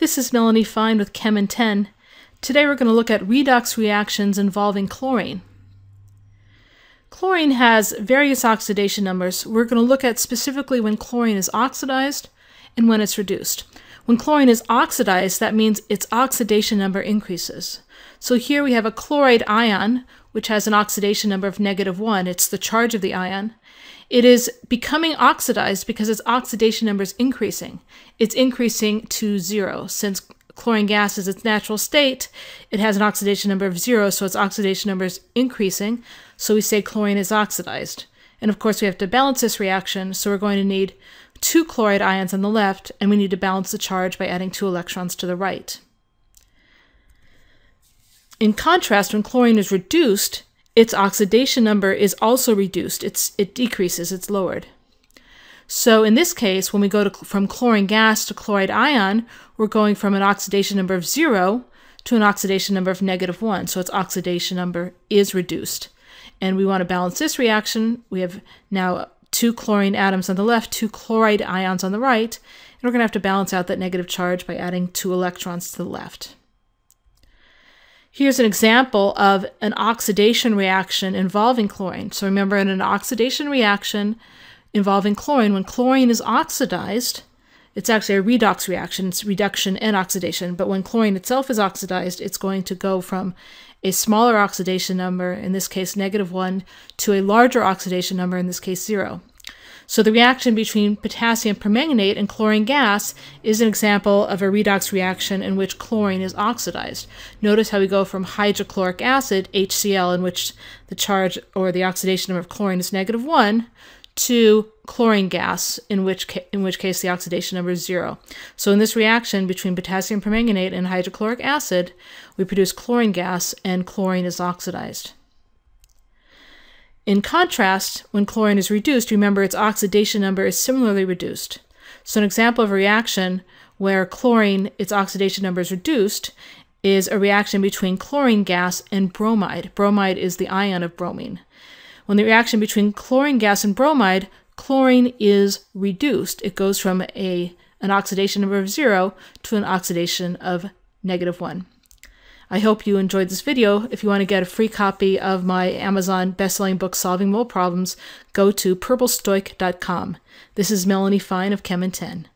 This is Melanie Fine with Chem in 10. Today we're going to look at redox reactions involving chlorine. Chlorine has various oxidation numbers. We're going to look at specifically when chlorine is oxidized and when it's reduced. When chlorine is oxidized, that means its oxidation number increases. So here we have a chloride ion, which has an oxidation number of negative 1. It's the charge of the ion. It is becoming oxidized because its oxidation number is increasing. It's increasing to zero. Since chlorine gas is its natural state, it has an oxidation number of zero, so its oxidation number is increasing. So we say chlorine is oxidized. And of course, we have to balance this reaction, so we're going to need two chloride ions on the left, and we need to balance the charge by adding two electrons to the right. In contrast, when chlorine is reduced, its oxidation number is also reduced. It's, it decreases, it's lowered. So in this case, when we go to, from chlorine gas to chloride ion, we're going from an oxidation number of zero to an oxidation number of negative one. So its oxidation number is reduced. And we want to balance this reaction. We have now two chlorine atoms on the left, two chloride ions on the right, and we're going to have to balance out that negative charge by adding two electrons to the left. Here's an example of an oxidation reaction involving chlorine. So remember, in an oxidation reaction involving chlorine, when chlorine is oxidized, it's actually a redox reaction. It's reduction and oxidation. But when chlorine itself is oxidized, it's going to go from a smaller oxidation number, in this case negative 1, to a larger oxidation number, in this case 0. So the reaction between potassium permanganate and chlorine gas is an example of a redox reaction in which chlorine is oxidized. Notice how we go from hydrochloric acid, HCl, in which the charge or the oxidation number of chlorine is negative 1, to chlorine gas, in which, in which case the oxidation number is zero. So in this reaction between potassium permanganate and hydrochloric acid, we produce chlorine gas and chlorine is oxidized. In contrast, when chlorine is reduced, remember its oxidation number is similarly reduced. So an example of a reaction where chlorine, its oxidation number is reduced, is a reaction between chlorine gas and bromide. Bromide is the ion of bromine. When the reaction between chlorine gas and bromide, chlorine is reduced. It goes from a, an oxidation number of zero to an oxidation of negative one. I hope you enjoyed this video. If you want to get a free copy of my Amazon bestselling book, Solving Mole Problems, go to purplestoic.com. This is Melanie Fine of Chem in 10.